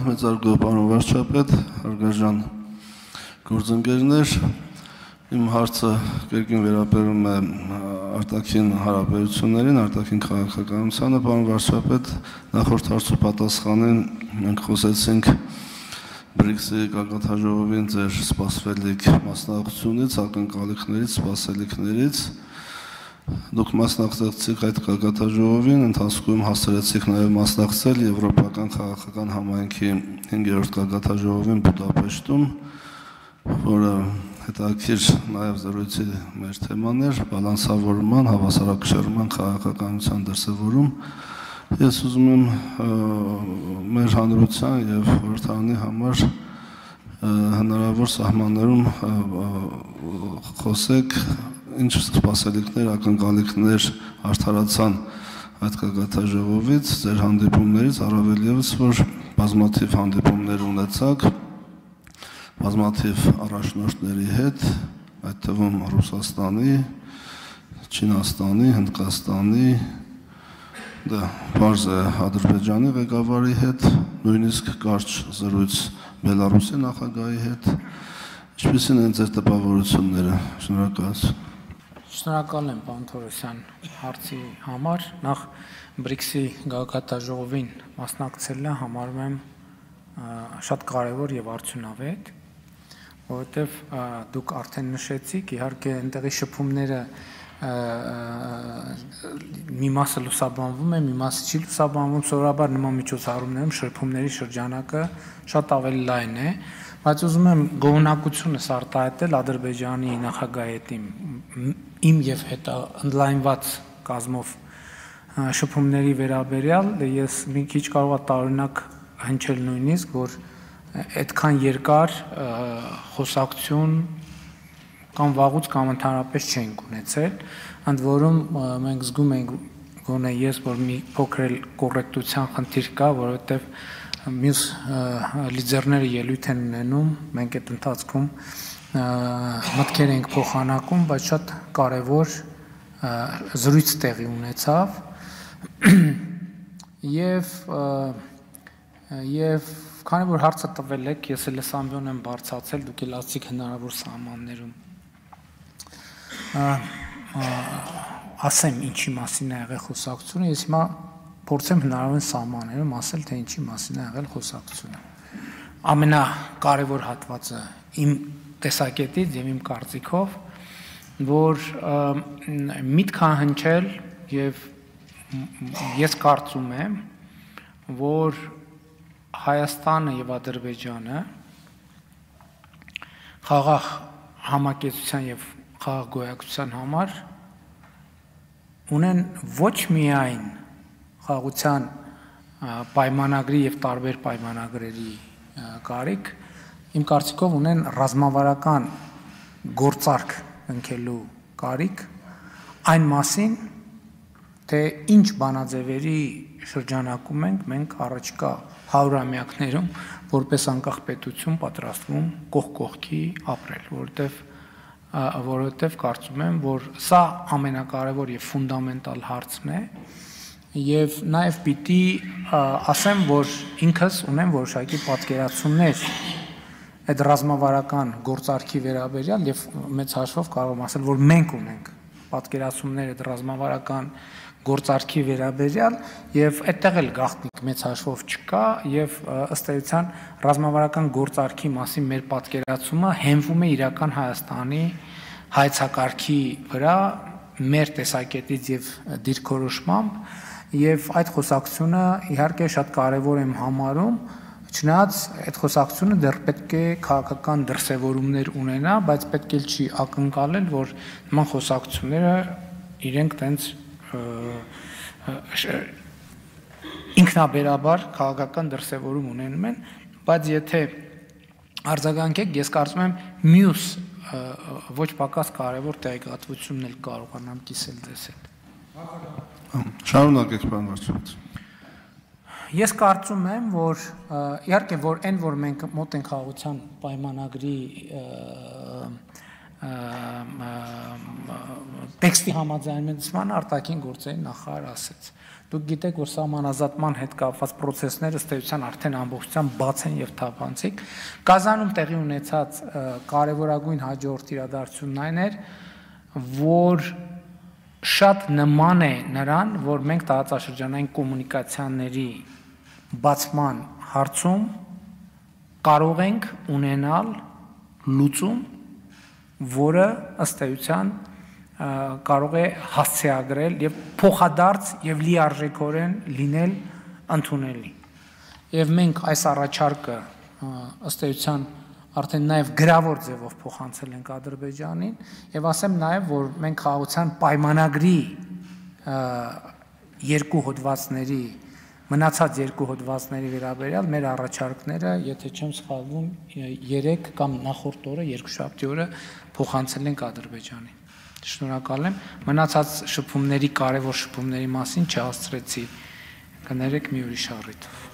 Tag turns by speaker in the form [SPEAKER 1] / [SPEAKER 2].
[SPEAKER 1] Մեծարգո պարոն վարչապետ, հարգարժան գործընկերներ, իմ հարցը կերկին վերաբերում է արտաքին հարաբերություններին, արտաքին քաղաքականությանը, պարոն վարչապետ, նախորդ հարցու պատասխանին մենք խոսեցինք BRICS-ի գագաթաժողովին ձեր սպասվելիք մասնակցությունից, ակնկալիքներից, սպասելիքներից դուք մասնակցեցիք այդ գագաթաժողովին, ընթացքում հասցրեցիք նաև մասնակցել Եվրոպական քաղաքական համայնքի 5-րդ գագաթաժողովին Բուդապեշտում, որը հետաքրիր նաև զրույցի մեր թեման էր՝ բալանսավորման, հավասարակշռման քաղաքականության դրսևորում Ես ուզում եմ մեր հանրության եւ խորհրդանի համար հնարավոր սահմաններում խոսեք ինչ սպասելիքներ, ակնկալիքներ արդարացան այդ կգաթաժողովից, ձեր հանդիպումներից, առավել եւս որ բազմաթիվ հանդիպումներ ունեցաք բազմաթիվ առաջնորդների հետ, այդ թվում Ռուսաստանի, Չինաստանի, Հնդկաստանի, Դա բարձ Ադրբեջանի ղեկավարի հետ, նույնիսկ կարճ զրույց Բելարուսի նախագահի հետ։ Ինչպիսին են ձեր տպավորությունները։ Շնորհակալություն։
[SPEAKER 2] Շնորհակալ եմ, պարոն Թորոսյան, հարցի համար։ Նախ BRICS-ի գագաթաժողովին մասնակցելը համարում եմ շատ կարևոր եւ արդյունավետ, որովհետեւ դուք արդեն նշեցիք, իհարկե այնտեղի շփումները մի մասը լուսաբանվում է, մի մասը չի լուսաբանվում, սովորաբար նման միջոցառումներում շրփումների շրջանակը շատ ավելի լայն է, բայց ուզում եմ գոհունակությունս արտահայտել Ադրբեջանի նախագահի հետ իմ իմ եւ հետա ընդլայնված կազմով շփումների վերաբերյալ ես մի քիչ կարող եմ տարօրինակ հնչել նույնիսկ, որ այդքան երկար խոսակցություն կամ վաղուց կամ ընդհանրապես չենք ունեցել, ընդ որում մենք զգում ենք գոնե ես որ մի փոքր կոռեկտության խնդիր կա, որովհետև մյուս լիդերները ելույթ են ունենում, մենք այդ ընթացքում մտքեր ենք փոխանակում, բայց շատ կարևոր զրույց տեղի ունեցավ եւ եւ քանի որ հարցը տվել եք, ես էլ սամբյոն եմ բարձացել, դուք էլ ասացիք հնարավոր սահմաններում ասեմ ինչի մասին է եղել խոսակցությունը, ես հիմա փորձեմ հնարավորին սահմաններում ասել, թե ինչի մասին է եղել խոսակցությունը։ Ամենակարևոր հատվածը իմ տեսակետից եւ իմ կարծիքով, որ միտք հնչել եւ ես կարծում եմ, որ Հայաստանը եւ Ադրբեջանը խաղաղ համակեցության եւ խաղաղգոյակցության համար ունեն ոչ միայն խաղաղության պայմանագրի եւ տարբեր պայմանագրերի կարիք, իմ կարծիքով ունեն ռազմավարական գործարք ընկելու կարիք այն մասին, թե ինչ բանաձևերի շրջանակում ենք մենք առաջկա 100-ամյակներում որպես անկախ պետություն պատրաստվում կողք կողքի ապրել, որովհետև որովհետև կարծում եմ, որ սա ամենակարևոր եւ ֆունդամենտալ հարցն է եւ նաեւ պիտի ասեմ, որ ինքս ունեմ որոշակի պատկերացումներ այդ ռազմավարական գործարքի վերաբերյալ եւ մեծ հաշվով կարող եմ ասել, որ մենք ունենք պատկերացումներ այդ ռազմավարական գործարքի վերաբերյալ եւ այդտեղ էլ գաղտնիք մեծ հաշվով չկա եւ ըստ էության ռազմավարական գործարքի մասին մեր պատկերացումը հենվում է իրական Հայաստանի հայցակարգի վրա մեր տեսակետից եւ դիրքորոշմամբ եւ այդ խոսակցությունը իհարկե շատ կարեւոր եմ համարում Չնայած այդ խոսակցությունը դեռ պետք է քաղաքական դրսևորումներ ունենա, բայց պետք է չի ակնկալել, որ նման խոսակցությունները իրենք տենց ինքնաբերաբար քաղաքական դրսևորում ունենում են, բայց եթե արձագանքեք, ես կարծում եմ մյուս ոչ պակաս կարևոր տեղեկատվությունն էլ կարողանամ կիսել ձեզ հետ։
[SPEAKER 1] Շարունակեք, պարոն Վարչապետ։
[SPEAKER 2] Ես կարծում եմ, որ իհարկե որ այն որ մենք մոտ ենք խաղաղության պայմանագրի տեքստի համաձայնեցման արտաքին գործերի նախարար ասեց։ Դուք գիտեք, որ սահմանազատման հետ կապված process-ները ըստ էության արդեն ամբողջությամբ բաց են եւ թափանցիկ։ Կազանում տեղի ունեցած կարևորագույն հաջորդ իրադարձությունն այն էր, որ շատ նման է նրան, որ մենք տարածաշրջանային կոմունիկացիաների բացման հարցում կարող ենք ունենալ լուծում, որը ըստ էության կարող է հասցեագրել եւ փոխադարձ եւ լիարժեքորեն լինել ընդունելի։ Եվ մենք այս առաջարկը ըստ էության արդեն նաև գրավոր ձևով փոխանցել ենք Ադրբեջանին եւ ասեմ նաև որ մենք խաղաղության պայմանագրի երկու հոդվածների մնացած երկու հոդվածների վերաբերյալ մեր առաջարկները, եթե չեմ սխալվում, 3 կամ նախորդ օրը, երկուշաբթի օրը փոխանցել ենք Ադրբեջանին։ Շնորհակալ եմ։ Մնացած շփումների կարևոր շփումների մասին չհասցրեցի։ Կներեք մի ուրիշ առիթով։